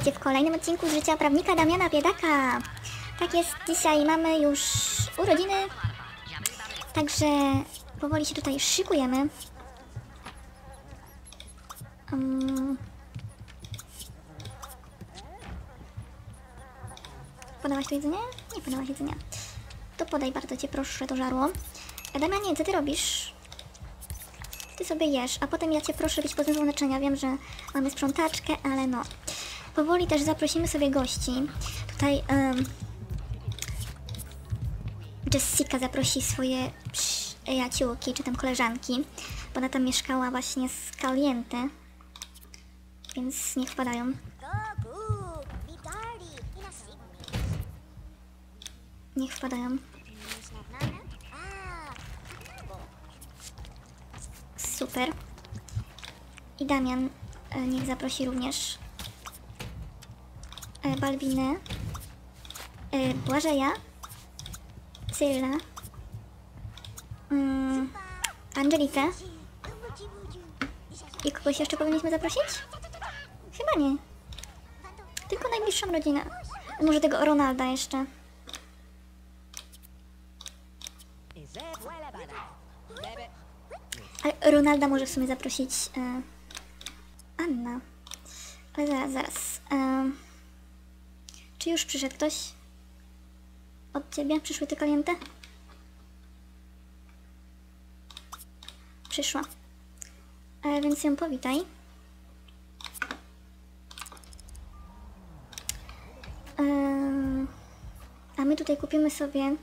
Witajcie w kolejnym odcinku życia prawnika Damiana Biedaka. Tak jest, dzisiaj mamy już urodziny, także powoli się tutaj szykujemy. Um, podałaś tu jedzenie? Nie podałaś jedzenia. To podaj bardzo cię proszę to żarło. Damianie, co ty robisz? Ty sobie jesz, a potem ja cię proszę być pozmysłu naczynia. Wiem, że mamy sprzątaczkę, ale no. Powoli też zaprosimy sobie gości. Tutaj em, Jessica zaprosi swoje przyjaciółki, czy tam koleżanki, bo ona tam mieszkała właśnie z Caliente. Więc niech wpadają. Niech wpadają. Super. I Damian e, niech zaprosi również e, Balbinę, e, Błażeja, Cyryla, mm, Angelikę i kogoś jeszcze powinniśmy zaprosić? Chyba nie. Tylko najbliższą rodzinę. Może tego Ronalda jeszcze. Ale Ronalda może w sumie zaprosić e, Anna. Ale zaraz, zaraz. E, czy już przyszedł ktoś? Od ciebie? Przyszły te klienty? Przyszła. E, więc ją powitaj. E, a my tutaj kupimy sobie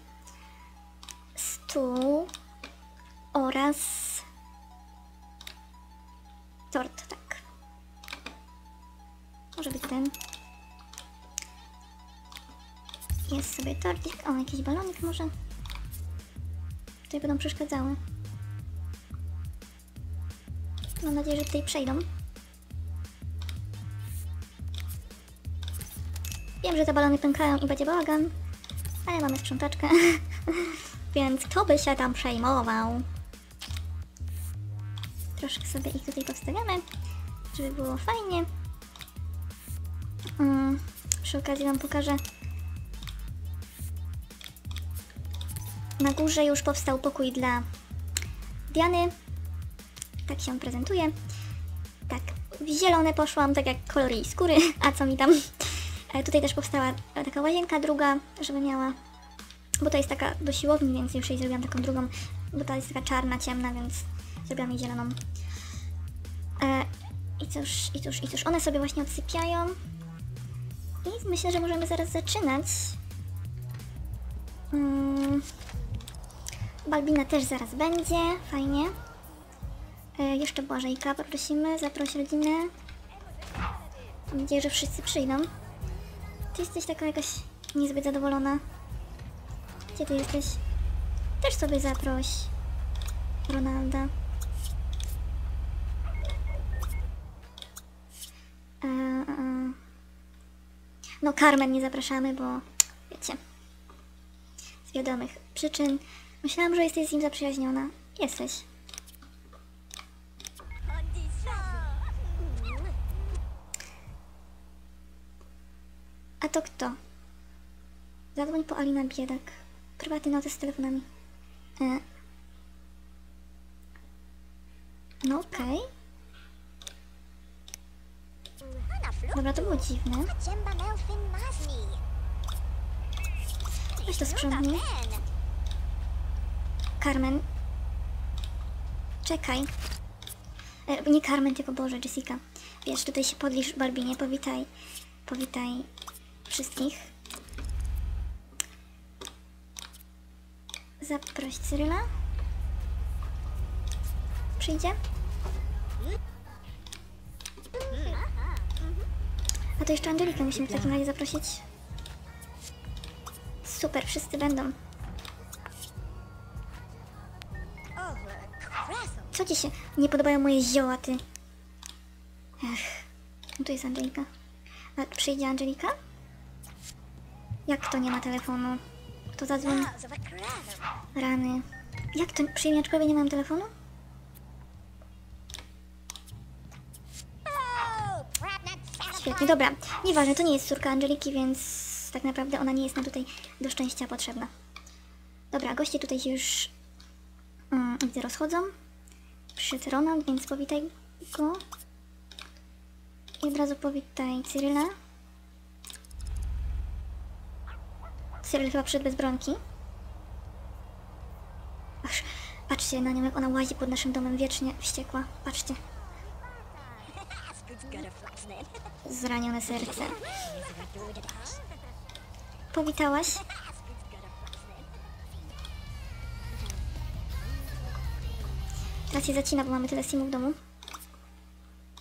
stół oraz tort, tak. Może być ten. Jest sobie tortik. O, jakiś balonik może. Tutaj będą przeszkadzały. Mam nadzieję, że tutaj przejdą. Wiem, że te balony pękają i będzie bałagan, ale mamy sprzątaczkę, więc kto by się tam przejmował? Troszkę sobie ich tutaj postawiamy, żeby było fajnie. Mm, przy okazji Wam pokażę. Na górze już powstał pokój dla Diany. Tak się prezentuje. Tak, w zielone poszłam, tak jak kolor jej skóry, a co mi tam. E, Tutaj też powstała taka łazienka druga, żeby miała, bo to jest taka do siłowni, więc już jej zrobiłam taką drugą, bo ta jest taka czarna, ciemna, więc zrobiłam jej zieloną. E, I cóż, i cóż, i cóż, one sobie właśnie odsypiają. I myślę, że możemy zaraz zaczynać. Mm. Balbina też zaraz będzie, fajnie. E, jeszcze Błażejka poprosimy, zaproś rodzinę. Mam nadzieję, że wszyscy przyjdą. Ty jesteś taka jakaś niezbyt zadowolona. Gdzie ty jesteś? Też sobie zaproś Ronalda. E, e. No, Carmen nie zapraszamy, bo wiecie, z wiadomych przyczyn. Myślałam, że jesteś z nim zaprzyjaźniona. Jesteś. A to kto? Zadzwoń po Alina Biedak. Prywatny notes z telefonami. E. No okej. Dobra, to było dziwne. Weź to sprzątnij. Carmen. Czekaj. E, nie Carmen, tylko Boże, Jessica. Wiesz, tutaj się podlisz Barbinie, powitaj. Powitaj wszystkich. Zaproś Cyryla. Przyjdzie? A to jeszcze Angelikę musimy w takim razie zaprosić. Super, wszyscy będą. Co ci się nie podobają moje zioła, ty? Ech, no tu jest Angelika. A przyjdzie Angelika? Jak to nie ma telefonu? Kto zadzwoni? Rany. Jak to przyjemniaczkowie nie mają telefonu? Świetnie, dobra. Nieważne, to nie jest córka Angeliki, więc tak naprawdę ona nie jest nam tutaj do szczęścia potrzebna. Dobra, goście tutaj się już mm, widzę rozchodzą. Przyszedł Ronald, więc powitaj go. I od razu powitaj Cyryla. Cyryl chyba przyszedł bez bronki. Aż, patrzcie na nią, jak ona łazi pod naszym domem, wiecznie wściekła. Patrzcie, zranione serce. Powitałaś? Teraz się zacina, bo mamy tyle simów w domu.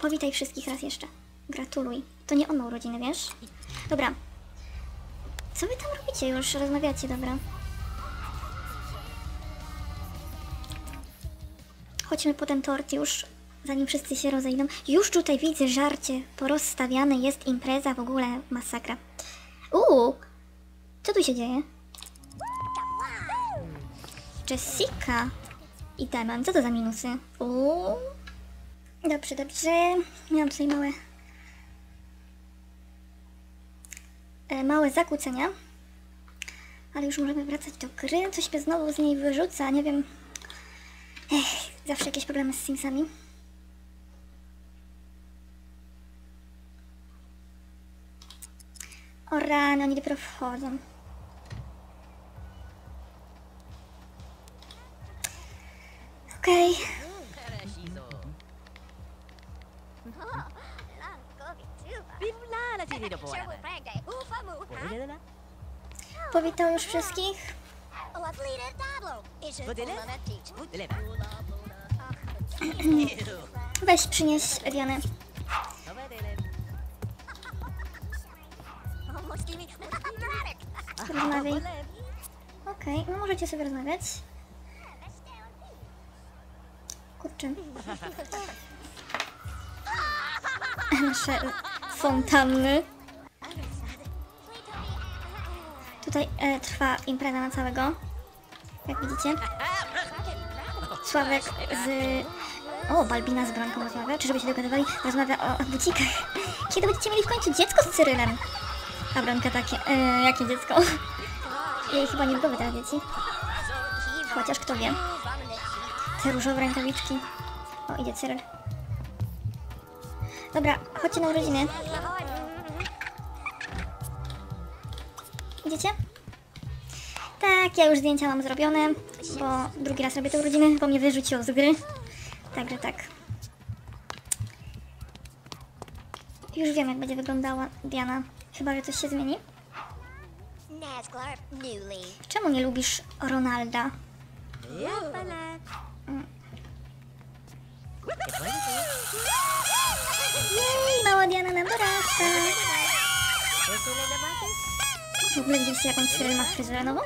Powitaj wszystkich raz jeszcze. Gratuluj. To nie on ma urodziny, wiesz? Dobra. Co wy tam robicie już? Rozmawiacie, dobra. Chodźmy po ten tort już, zanim wszyscy się rozejdą. Już tutaj widzę żarcie porozstawiane, jest impreza, w ogóle masakra. Uuu, co tu się dzieje? Jessica i Demon, co to za minusy? Uuu. Dobrze, dobrze. Miałam tutaj małe... E, małe zakłócenia. Ale już możemy wracać do gry. Coś mnie znowu z niej wyrzuca, nie wiem... Ech, zawsze jakieś problemy z Simsami. O rany, oni dopiero wchodzą. It? full of teach? Weź przynieś dramatic. Rozmawiaj. Okej, no możecie sobie rozmawiać. Kurczę. Nasze fontanny. Tutaj e, trwa impreza na całego. Jak widzicie. Sławek z... O, Balbina z Bronką rozmawia. Czy żeby się dogadywali? Rozmawia o bucikach. Kiedy będziecie mieli w końcu dziecko z Cyrylem? A Bronka takie... E, jakie dziecko? Jej chyba nie były te dzieci. Chociaż kto wie. Te różowe rękawiczki. O, idzie Cyryl. Dobra, chodźcie na urodziny. Idziecie? Tak, ja już zdjęcia mam zrobione, bo drugi raz robię te urodziny, bo mnie wyrzuciło z gry. Także tak. Już wiem, jak będzie wyglądała Diana. Chyba, że coś się zmieni. Czemu nie lubisz Ronalda? Jej, mała Diana nam dorasta. W ogóle widzieliście, jaką Cyril ma fryzurę nową?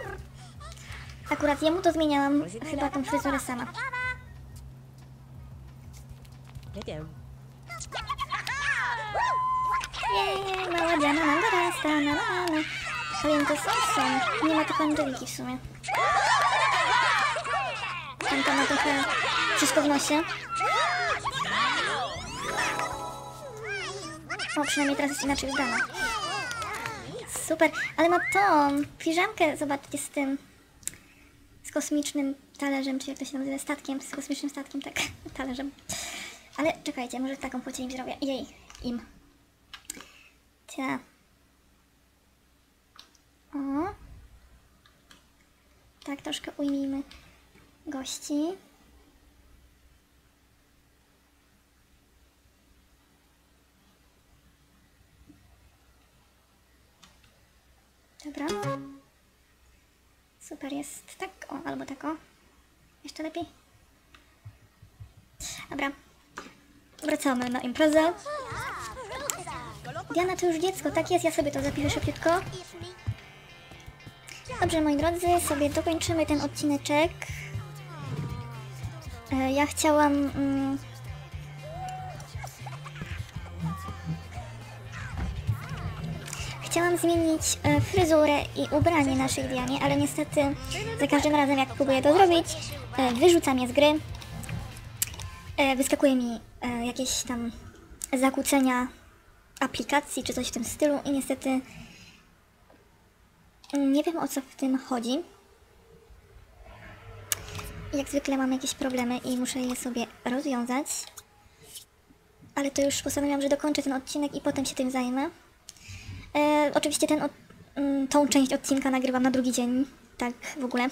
Akurat jemu to zmieniałam chyba tą fryzurę sama. Jej, mała Diana nam dorasta, na la. Ale to są, są. Nie ma tylko Angeliki w sumie. Tamta ma trochę wszystko w nosie. O, przynajmniej teraz jest inaczej ubrana. Super, ale ma tą piżamkę, zobaczcie, z tym, z kosmicznym talerzem, czy jak to się nazywa, statkiem, z kosmicznym statkiem, tak, talerzem. Ale czekajcie, może taką płcię im zrobię. Jej, im. Ta. O. Tak, troszkę ujmijmy gości. Dobra. Super jest tak, o, albo tak, o. Jeszcze lepiej. Dobra. Wracamy na imprezę. Diana to już dziecko, tak jest, ja sobie to zapiszę szybciutko. Dobrze, moi drodzy, sobie dokończymy ten odcineczek. E, Ja chciałam... Mm, chciałam zmienić e, fryzurę i ubranie naszej Dianie, ale niestety za każdym razem jak próbuję to zrobić, e, wyrzuca mnie z gry. Wyskakuje mi jakieś tam zakłócenia aplikacji czy coś w tym stylu i niestety nie wiem o co w tym chodzi. Jak zwykle mam jakieś problemy i muszę je sobie rozwiązać. Ale to już postanowiłam, że dokończę ten odcinek i potem się tym zajmę. E, oczywiście ten, od, mm, tą część odcinka nagrywam na drugi dzień. Tak w ogóle.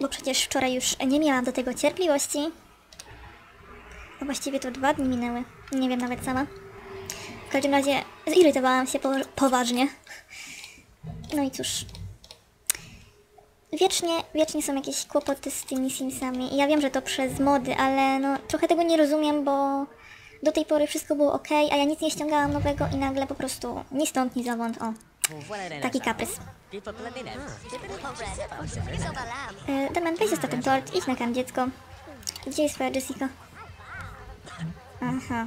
Bo przecież wczoraj już nie miałam do tego cierpliwości. A właściwie to dwa dni minęły. Nie wiem nawet sama. W każdym razie zirytowałam się po, poważnie. No i cóż. Wiecznie, wiecznie są jakieś kłopoty z tymi Simsami. I ja wiem, że to przez mody, ale no trochę tego nie rozumiem, bo do tej pory wszystko było ok, a ja nic nie ściągałam nowego i nagle po prostu ni stąd, ni zowąd. O, taki kaprys. E, Damian, weź zostaw ten tort, idź na kam dziecko. Gdzie jest twoja Jessica? Aha.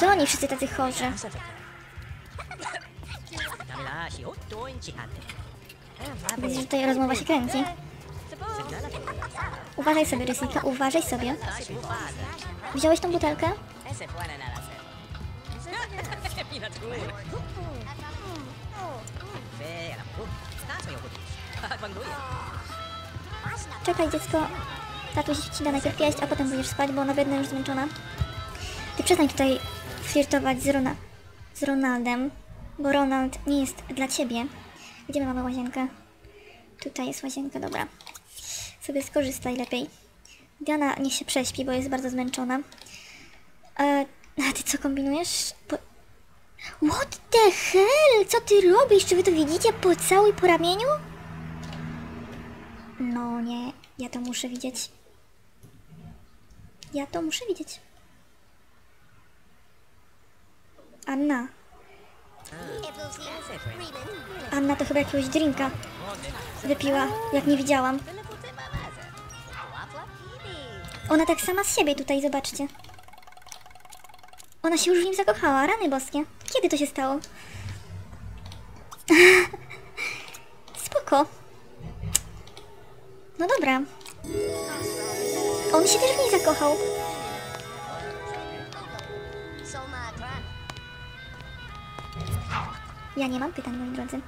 Co oni wszyscy tacy chorzy? Widzę, że tutaj rozmowa się kręci. Uważaj sobie, Jessica, uważaj sobie. Wziąłeś tą butelkę? Czekaj, dziecko. Tatuś ci da najpierw jeść, a potem będziesz spać, bo ona biedna już zmęczona. Ty przestań tutaj flirtować z, Rona z Ronaldem, bo Ronald nie jest dla ciebie. Gdzie my mamy łazienkę? Tutaj jest łazienka, dobra. Sobie skorzystaj lepiej. Diana niech się prześpi, bo jest bardzo zmęczona. E, a ty co kombinujesz? Po... What the hell? Co ty robisz? Czy wy to widzicie po całej po ramieniu? No nie, ja to muszę widzieć. Ja to muszę widzieć. Anna. Anna to chyba jakiegoś drinka wypiła, jak nie widziałam. Ona tak sama z siebie tutaj, zobaczcie. Ona się już w nim zakochała, rany boskie. Kiedy to się stało? Spoko. No dobra. On się też w niej zakochał. Ja nie mam pytań, moi drodzy.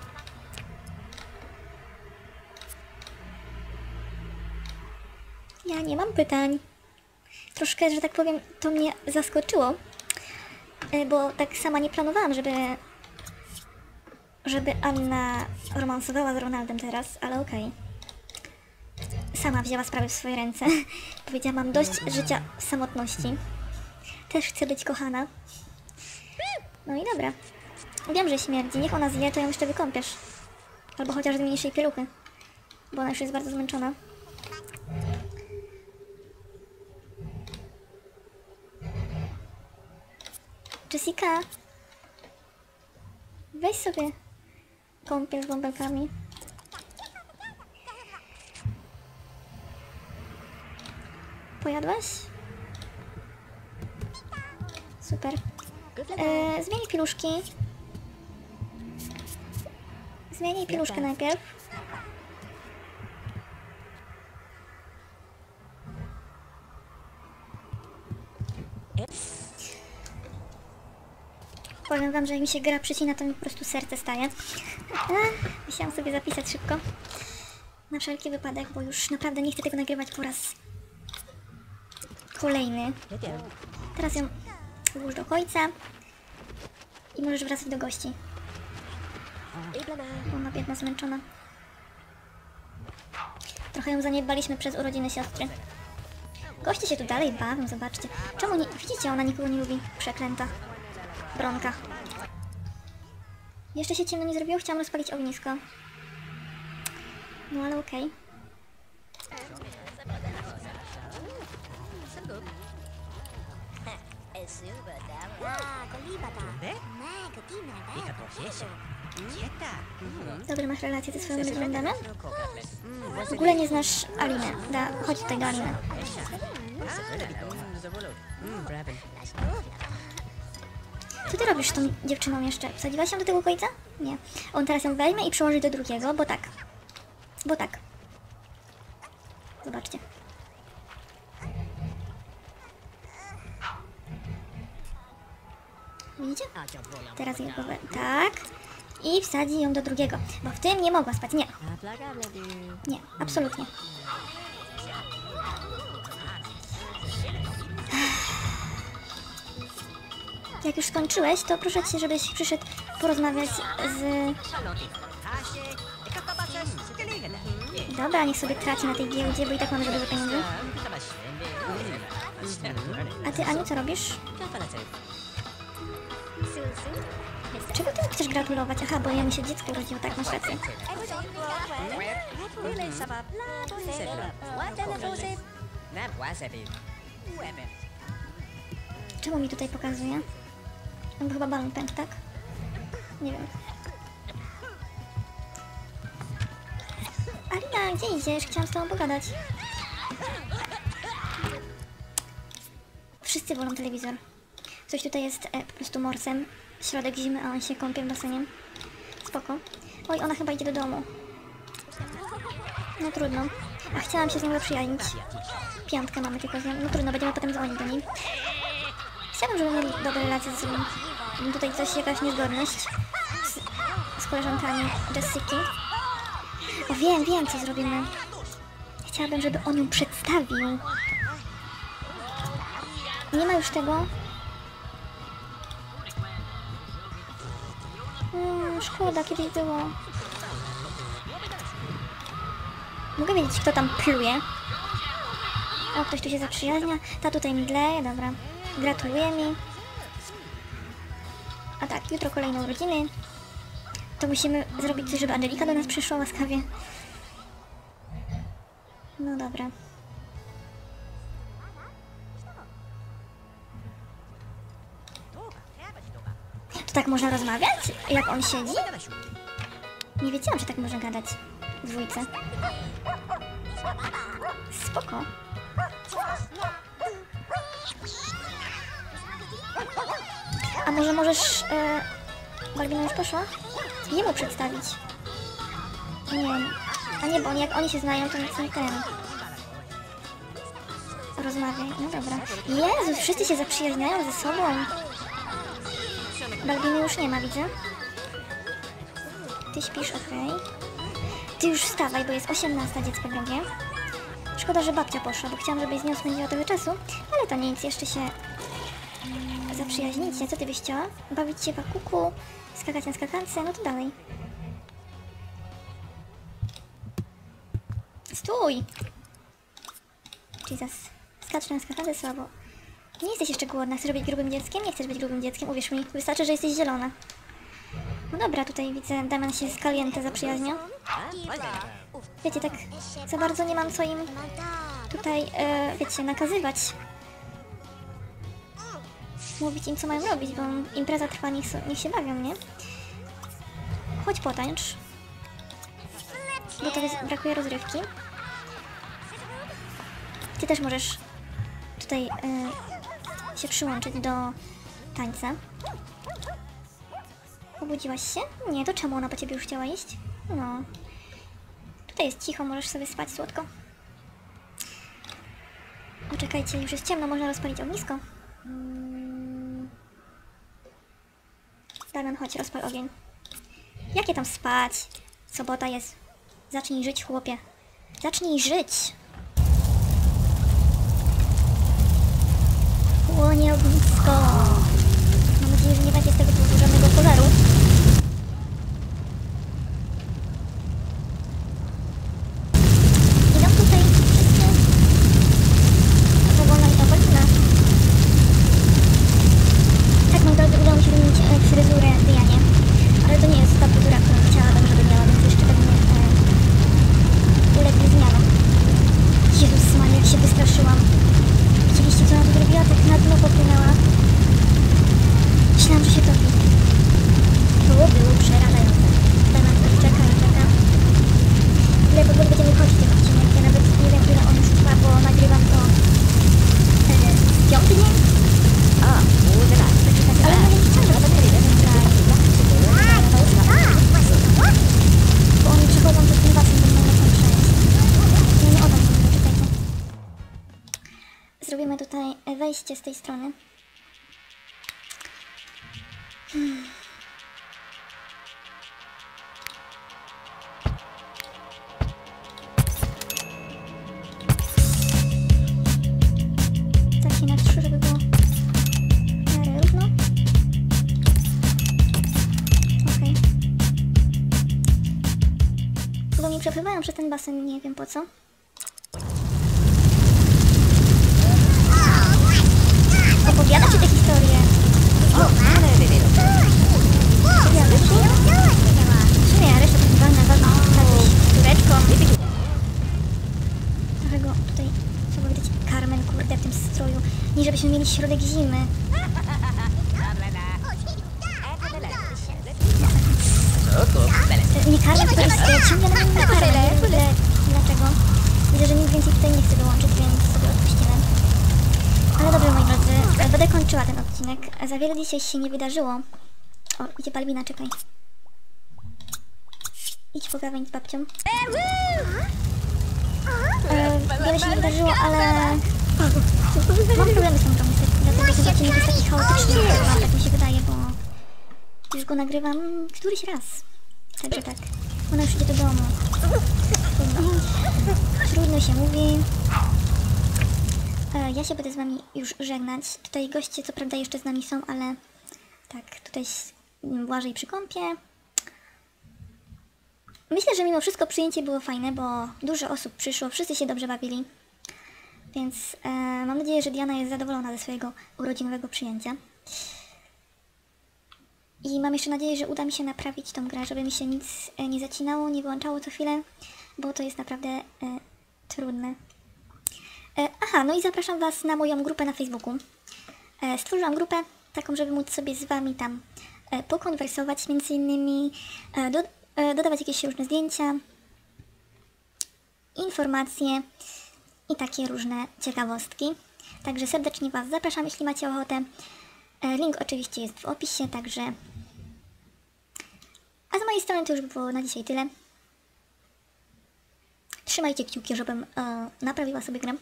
Ja nie mam pytań. Troszkę, że tak powiem, to mnie zaskoczyło, e, bo tak sama nie planowałam, żeby żeby Anna romansowała z Ronaldem teraz, ale okej. Sama wzięła sprawy w swoje ręce. Powiedziała, mam dość życia w samotności. Też chcę być kochana. No i dobra. Wiem, że śmierdzi. Niech ona zje, to ją jeszcze wykąpiesz. Albo chociaż z mniejszej pieluchy. Bo ona już jest bardzo zmęczona. Jessica! Weź sobie kąpiel z bąbelkami. Pojadłaś? Super. E, zmień piluszki. Zmienij piluszkę najpierw. Powiem wam, że jak mi się gra przycina, to mi po prostu serce staje. Musiałam sobie zapisać szybko. Na wszelki wypadek, bo już naprawdę nie chcę tego nagrywać po raz kolejny. Teraz ją włóż do końca i możesz wracać do gości. Ona biedna, zmęczona. Trochę ją zaniedbaliśmy przez urodziny siostry. Goście się tu dalej bawią, zobaczcie. Czemu nie... Widzicie, ona nikogo nie lubi. Przeklęta. Bronka. Jeszcze się ciemno nie zrobiło, chciałam rozpalić ognisko. No ale okej. It's Dobrze, masz relację ze swoimi wyglądami? W ogóle nie znasz Aliny. Da, chodź tutaj do Aliny. Co ty robisz z tą dziewczyną jeszcze? Wsadziłaś ją do tego końca? Nie. On teraz ją weźmie i przyłoży do drugiego, bo tak. Bo tak. Zobaczcie. Teraz jej głowę tak. I wsadzi ją do drugiego. Bo w tym nie mogła spać. Nie, nie, absolutnie. Jak już skończyłeś, to proszę cię, żebyś przyszedł porozmawiać z... Dobra, niech sobie traci na tej giełdzie, bo i tak mamy za dużo pieniędzy. A ty, Aniu, co robisz? Czego ty mi chcesz gratulować? Aha, bo ja mi się dziecko urodziło, tak, masz rację. Czemu mi tutaj pokazuje? No bo chyba balon pękł, tak? Nie wiem. Alina, gdzie idziesz? Chciałam z tobą pogadać. Wszyscy wolą telewizor. Coś tutaj jest e, po prostu morsem. Środek zimy, a on się kąpie w basenie. Spoko. Oj, ona chyba idzie do domu. No trudno. A chciałam się z nią zaprzyjaźnić. Piątkę mamy tylko z nią. No trudno, będziemy potem dzwonić do niej. Chciałabym, żeby mieli dobre relacje z nim. Tutaj coś, jakaś niezgodność z, z koleżankami Jessiki. O, wiem, wiem, co zrobimy. Chciałabym, żeby on ją przedstawił. Nie ma już tego. Mm, szkoda, kiedyś było. Mogę wiedzieć, kto tam pluje. O, ktoś tu się zaprzyjaźnia. Ta tutaj mdleje, dobra. Gratuluje mi. A tak, jutro kolejne urodziny. To musimy zrobić coś, żeby Angelika do nas przyszła łaskawie. No dobra. Tak można rozmawiać? Jak on siedzi? Nie wiedziałam, że tak można gadać w dwójce. Spoko. A może możesz... E... Barbina już poszła? Jemu przedstawić. Nie. A nie, bo jak oni się znają, to nic nie ten. Rozmawiaj. No dobra. Jezu, wszyscy się zaprzyjaźniają ze sobą. Balbiny już nie ma, widzę. Ty śpisz, okej. Ty już wstawaj, bo jest 18 dziecko drogie. Szkoda, że babcia poszła, bo chciałam, żebyś z nią spędziła trochę czasu, ale to nic, jeszcze się zaprzyjaźnicie. Co ty byś chciała? Bawić się w akuku, skakać na skakance, no to dalej. Stój! Jesus. Skacz na skakance słabo. Nie jesteś jeszcze głodna. Chcesz być grubym dzieckiem? Nie chcesz być grubym dzieckiem, uwierz mi. Wystarczy, że jesteś zielona. No dobra, tutaj widzę, Damian się z Kaliente zaprzyjaźnia. Wiecie, tak za bardzo nie mam co im tutaj, e, wiecie, nakazywać. Mówić im, co mają robić, bo impreza trwa, niech, niech się bawią, nie? Chodź potańcz. Bo to brakuje rozrywki. Ty też możesz tutaj e, się przyłączyć do tańca. Obudziłaś się? Nie, to czemu ona po ciebie już chciała iść? No. Tutaj jest cicho, możesz sobie spać słodko. Poczekajcie, już jest ciemno, można rozpalić ognisko. Damian, chodź, rozpal ogień. Jakie tam spać? Sobota jest. Zacznij żyć, chłopie. Zacznij żyć! Płonie ognisko! Mam nadzieję, że nie będzie z tego powodu żadnego pożaru. Idą tutaj wszyscy. Powolna i powolna. Tak, moi drodzy, udało mi się wymienić e, fryzurę Dianie. Ale to nie jest ta fryzura, którą chciałabym, żeby miała, więc jeszcze pewnie e, ulegnie zmianom. Jezus Maria, jak się wystraszyłam. Widzieliście, co ona tu zrobiła? Tak na dno popłynęła. Wejście z tej strony. Takie na trzy, równo. Okej. Mi przepływają przez ten basen, nie wiem po co. Opowiada ci te historie. Opowiada ci? W sumie reszta to wygląda ważna. Jakąś tureczką. Trochę go tutaj, co powiedzieć, Carmen, kurde, w tym stroju. Nie żebyśmy mieli środek zimy. Nie Carmen, tylko jest ciągle na mnie dlaczego. Widzę, że nikt więcej tutaj nie chce dołączyć, więc. Ale dobrze, moi drodzy, e, będę kończyła ten odcinek. E, Za wiele dzisiaj się nie wydarzyło. O, idzie Balbina, czekaj. Idź po z babcią. E, wiele się nie wydarzyło, ale... Mam problemy z tą grą dlatego ten odcinek jest taki chaotyczny, tak mi się wydaje, bo już go nagrywam któryś raz. Także tak, ona już idzie do domu. Trudno. Trudno się mówi. Ja się będę z wami już żegnać. Tutaj goście co prawda jeszcze z nami są, ale tak, tutaj Błażej przy kąpie. Myślę, że mimo wszystko przyjęcie było fajne, bo dużo osób przyszło, wszyscy się dobrze bawili. Więc e, mam nadzieję, że Diana jest zadowolona ze swojego urodzinowego przyjęcia. I mam jeszcze nadzieję, że uda mi się naprawić tą grę, żeby mi się nic e, nie zacinało, nie wyłączało co chwilę, bo to jest naprawdę e, trudne. E, aha, no i zapraszam Was na moją grupę na Facebooku. E, stworzyłam grupę taką, żeby móc sobie z Wami tam e, pokonwersować, między innymi do, dodawać jakieś różne zdjęcia, informacje i takie różne ciekawostki. Także serdecznie Was zapraszam, jeśli macie ochotę. Link oczywiście jest w opisie, także... A z mojej strony to już by było na dzisiaj tyle. Trzymajcie kciuki, żebym e, naprawiła sobie grę.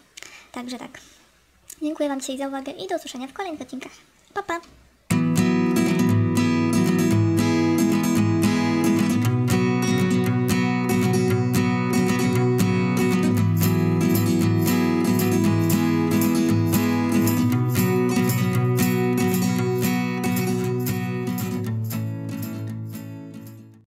Także tak. Dziękuję Wam dzisiaj za uwagę i do usłyszenia w kolejnych odcinkach. Pa, pa!